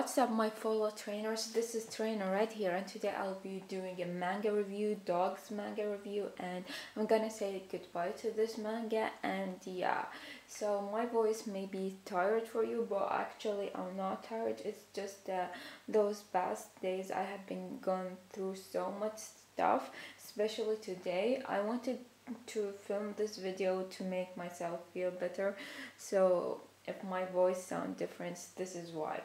what's up my fellow trainers? This is trainer right here and today i'll be doing a manga review dogs manga review and i'm gonna say goodbye to this manga and yeah. So my voice may be tired for you but actually i'm not tired. It's just uh, those past days i have been going through so much stuff especially today. I wanted to film this video to make myself feel better. So if my voice sound different this is why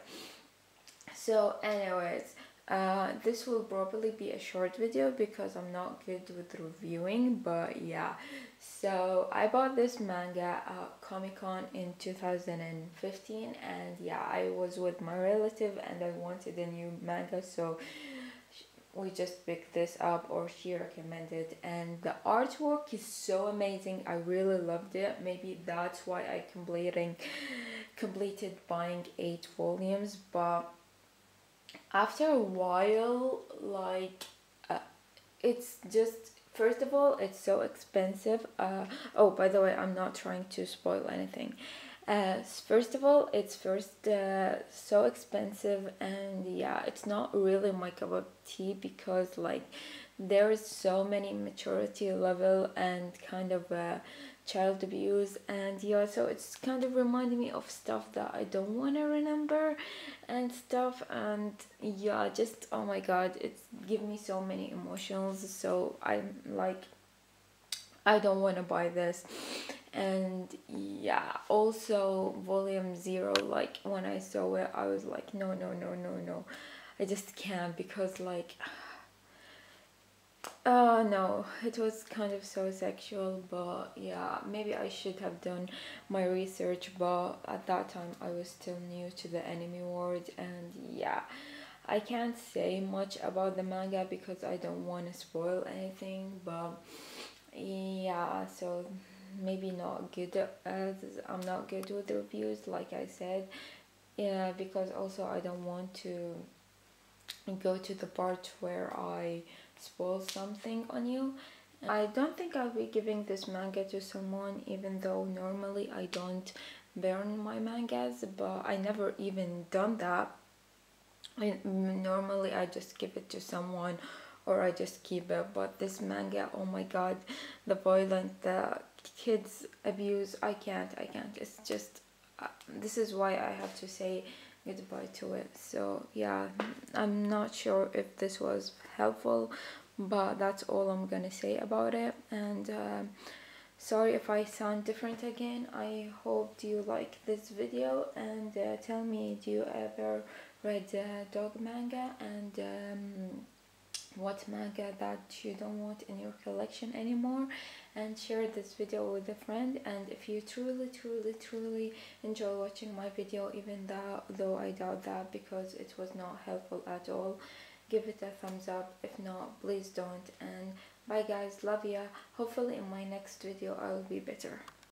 so anyways uh, this will probably be a short video because I'm not good with reviewing but yeah. So I bought this manga at Comic-Con in 2015 and yeah I was with my relative and I wanted a new manga so we just picked this up or she recommended. And the artwork is so amazing. I really loved it. Maybe that's why I completing completed buying eight volumes but after a while like uh, it's just first of all it's so expensive. Uh, oh by the way i'm not trying to spoil anything uh, first of all it's first uh, so expensive and yeah it's not really my cup of tea because like there is so many maturity level and kind of uh, child abuse and yeah so it's kind of reminding me of stuff that i don't want to remember and stuff and yeah just oh my god it's give me so many emotions so i'm like i don't want to buy this. And yeah also volume zero like when i saw it i was like no no no no no. I just can't because like uh no it was kind of so sexual but yeah maybe i should have done my research but at that time i was still new to the anime world and yeah i can't say much about the manga because i don't want to spoil anything but yeah so maybe not good as i'm not good with reviews like i said yeah because also i don't want to go to the part where i spoil something on you. I don't think I'll be giving this manga to someone even though normally I don't burn my mangas but I never even done that. I, normally I just give it to someone or I just keep it. But this manga oh my god the violent the kids abuse I can't I can't. It's just uh, this is why I have to say goodbye to it. So yeah i'm not sure if this was helpful but that's all i'm gonna say about it. And uh, sorry if i sound different again. I hope you like this video and uh, tell me do you ever read uh, dog manga? And um, what manga that you don't want in your collection anymore and share this video with a friend. And if you truly truly truly enjoy watching my video even though i doubt that because it was not helpful at all give it a thumbs up. If not please don't. And bye guys. Love ya. Hopefully in my next video i will be better